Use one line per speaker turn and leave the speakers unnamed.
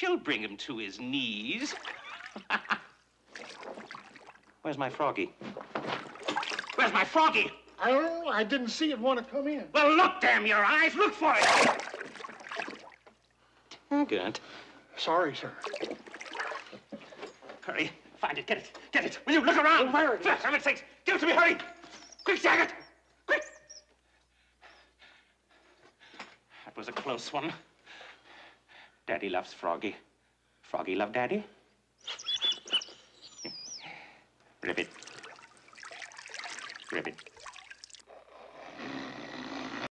She'll bring him to his knees. Where's my froggy? Where's my froggy?
I don't know. I didn't see it want to come in.
Well, look, damn your eyes. Look for it. Taggart.
Sorry, sir.
Hurry. Find it. Get it. Get it. Will you look around?
Well, where it
For heaven's sakes, give it to me. Hurry. Quick, Taggart. Quick. That was a close one. Daddy loves Froggy. Froggy love Daddy? Ribbit. Ribbit.